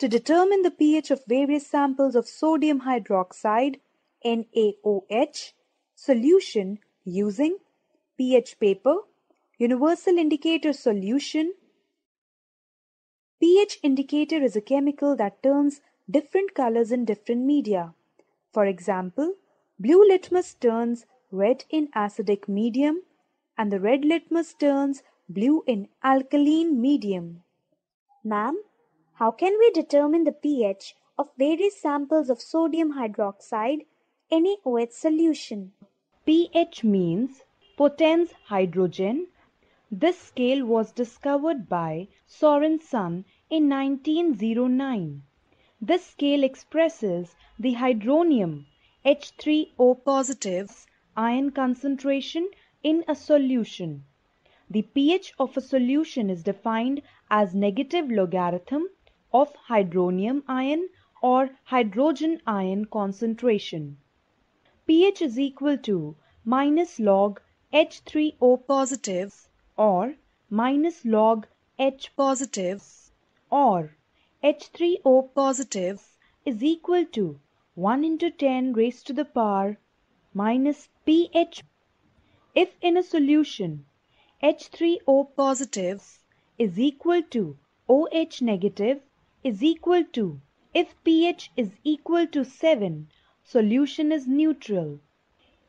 to determine the pH of various samples of sodium hydroxide NaOH solution using pH paper, universal indicator solution. pH indicator is a chemical that turns different colors in different media. For example, blue litmus turns red in acidic medium and the red litmus turns blue in alkaline medium. Ma'am, how can we determine the pH of various samples of sodium hydroxide NaOH solution? pH means potens hydrogen. This scale was discovered by Sorensen in 1909. This scale expresses the hydronium H3O positive ion concentration in a solution. The pH of a solution is defined as negative logarithm of hydronium ion or hydrogen ion concentration. pH is equal to minus log H3O positive or minus log H positive or H3O positive is equal to 1 into 10 raised to the power minus pH. If in a solution H3O positive is equal to OH negative is equal to if pH is equal to 7 solution is neutral.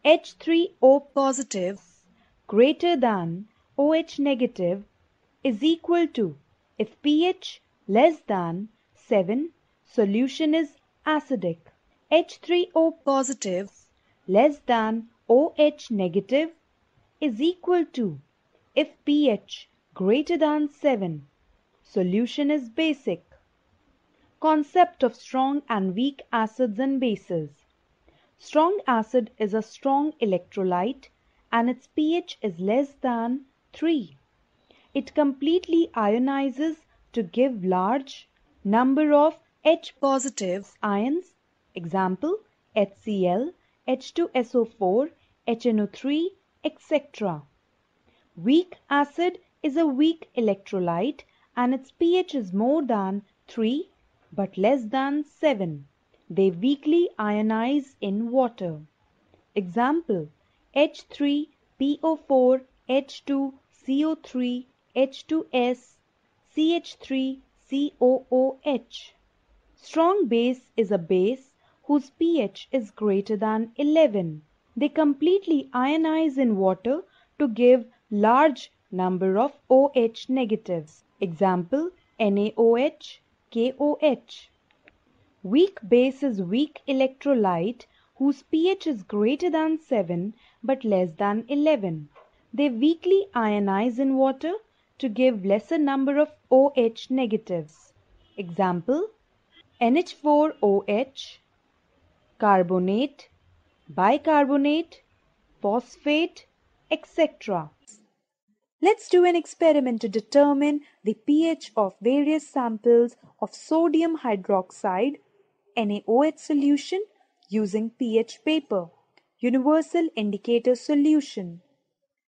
H3O positive greater than OH negative is equal to if pH less than 7 solution is acidic. H3O positive less than OH negative is equal to if pH greater than 7 solution is basic Concept of strong and weak acids and bases. Strong acid is a strong electrolyte and its pH is less than 3. It completely ionizes to give large number of H positive ions. Example HCl, H2SO4, HNO3, etc. Weak acid is a weak electrolyte and its pH is more than 3 but less than 7. They weakly ionize in water. Example H3PO4 H2 CO3 H2S CH3 COOH. Strong base is a base whose pH is greater than 11. They completely ionize in water to give large number of OH negatives. Example NaOH KOH. Weak base is weak electrolyte whose pH is greater than 7 but less than 11. They weakly ionize in water to give lesser number of OH negatives. Example NH4OH, carbonate, bicarbonate, phosphate, etc. Let's do an experiment to determine the pH of various samples of sodium hydroxide NaOH solution using pH paper, universal indicator solution.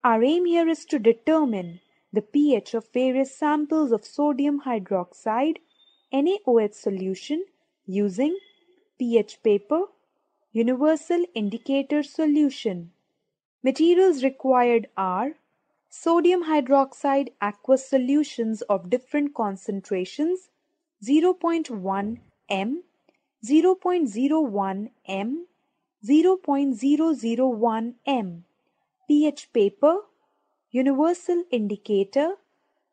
Our aim here is to determine the pH of various samples of sodium hydroxide NaOH solution using pH paper, universal indicator solution. Materials required are Sodium hydroxide aqueous solutions of different concentrations 0.1 m, 0.01 m, 0.001 m. pH paper, universal indicator,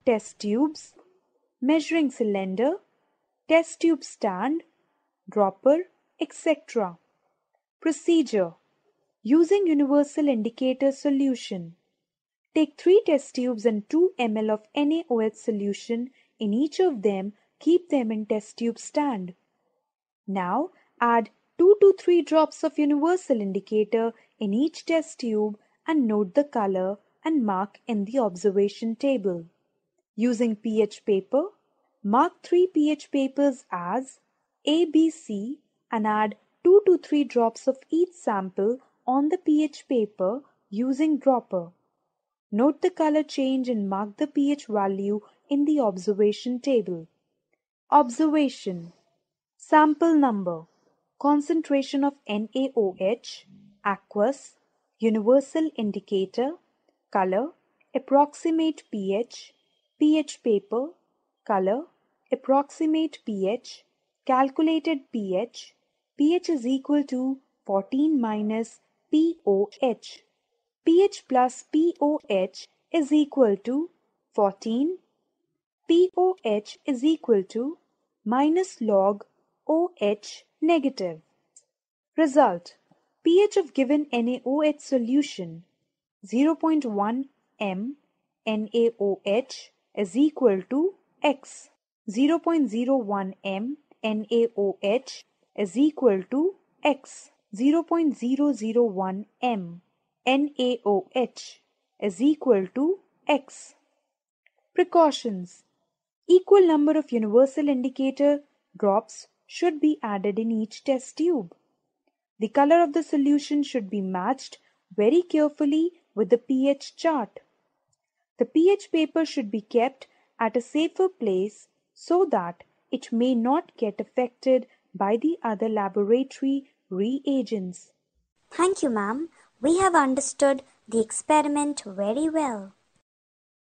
test tubes, measuring cylinder, test tube stand, dropper, etc. Procedure Using universal indicator solution Take 3 test tubes and 2 ml of NaOH solution in each of them. Keep them in test tube stand. Now add 2 to 3 drops of universal indicator in each test tube and note the color and mark in the observation table. Using pH paper, mark 3 pH papers as A, B, C and add 2 to 3 drops of each sample on the pH paper using dropper. Note the color change and mark the pH value in the observation table. Observation. Sample number. Concentration of NaOH Aqueous Universal indicator Color Approximate pH pH paper Color Approximate pH Calculated pH pH is equal to 14 minus pOH pH plus pOH is equal to 14 pOH is equal to minus log OH negative. Result pH of given NaOH solution 0.1 m NaOH is equal to X. 0.01 m NaOH is equal to X. 0.001 m NaOH is equal to X. Precautions Equal number of universal indicator drops should be added in each test tube. The color of the solution should be matched very carefully with the pH chart. The pH paper should be kept at a safer place so that it may not get affected by the other laboratory reagents. Thank you, ma'am. We have understood the experiment very well.